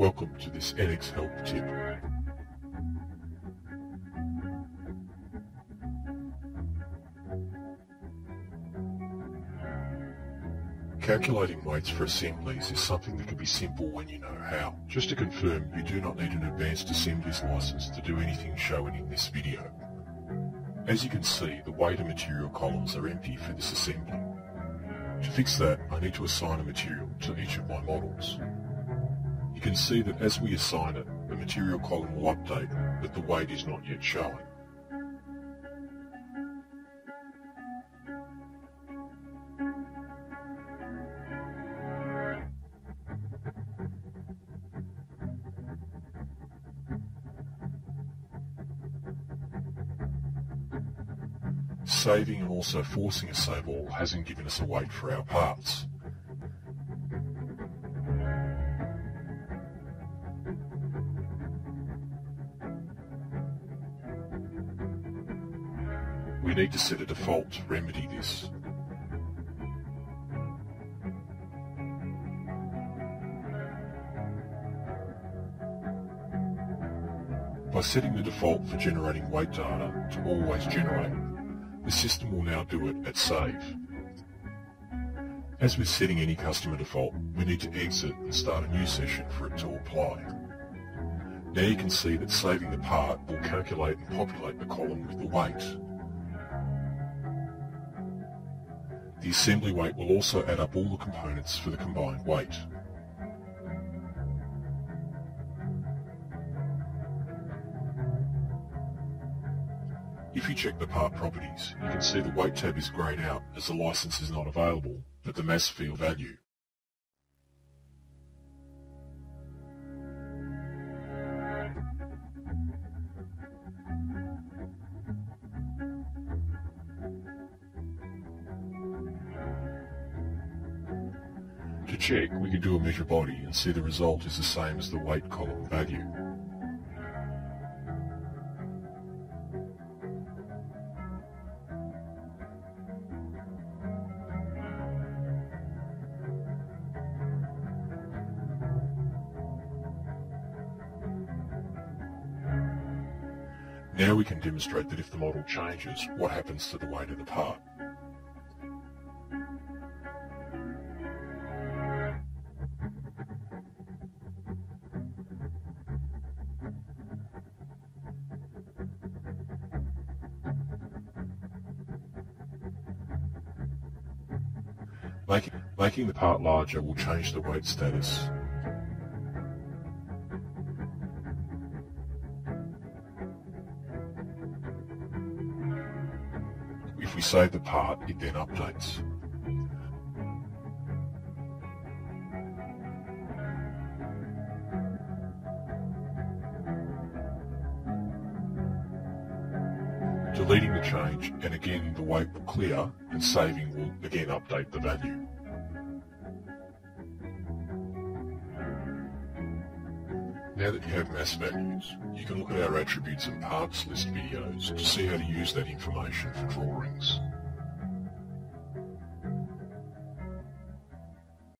Welcome to this NX Help tip. Calculating weights for assemblies is something that can be simple when you know how. Just to confirm, you do not need an advanced assemblies license to do anything shown in this video. As you can see, the weight and material columns are empty for this assembly. To fix that, I need to assign a material to each of my models. You can see that as we assign it, the material column will update, but the weight is not yet showing. Saving and also forcing a save all hasn't given us a weight for our parts. We need to set a default to remedy this. By setting the default for generating weight data to always generate, the system will now do it at save. As with setting any customer default, we need to exit and start a new session for it to apply. Now you can see that saving the part will calculate and populate the column with the weight. The assembly weight will also add up all the components for the combined weight. If you check the part properties, you can see the weight tab is greyed out as the license is not available, but the mass field value. Check, we can do a measure body and see the result is the same as the weight column value. Now we can demonstrate that if the model changes, what happens to the weight of the part. Making, making the part larger will change the weight status. If we save the part, it then updates. Deleting the change, and again the weight will clear, and saving will again update the value. Now that you have mass values, you can look at our attributes and parts list videos to see how to use that information for drawings.